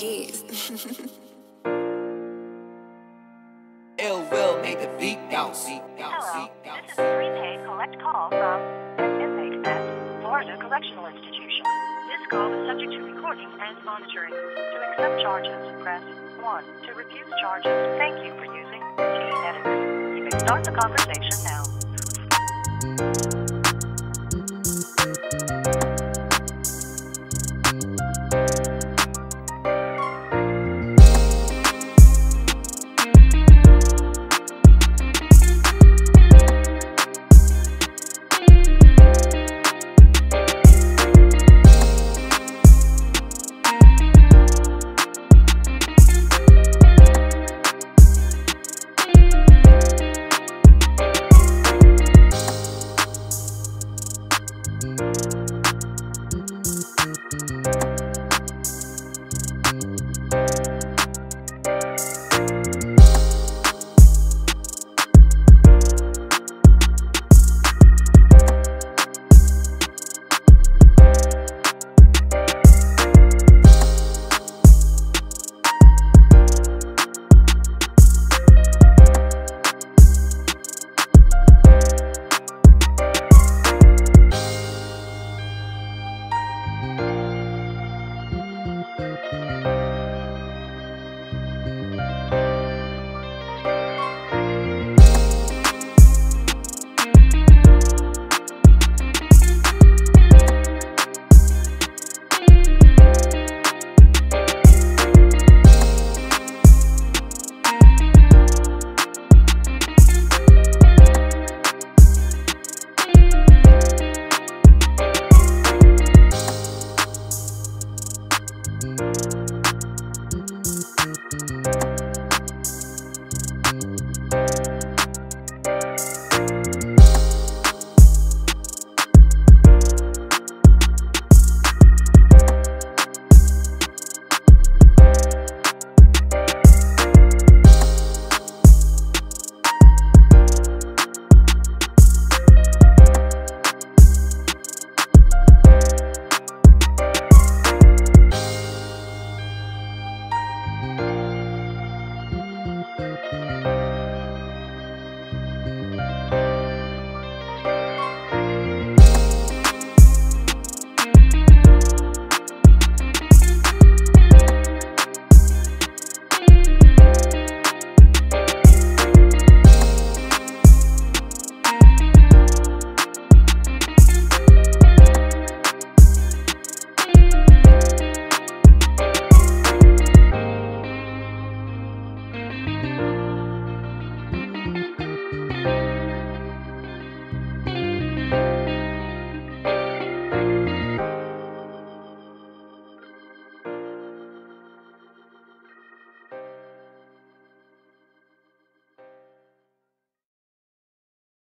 keys. Ill will make the beat bounce. Hello, this is a prepaid collect call from an inmate at Florida Correctional Institution. This call is subject to recording and monitoring. To accept charges, press 1. To refuse charges, thank you for using T-Edit. You may start the conversation now.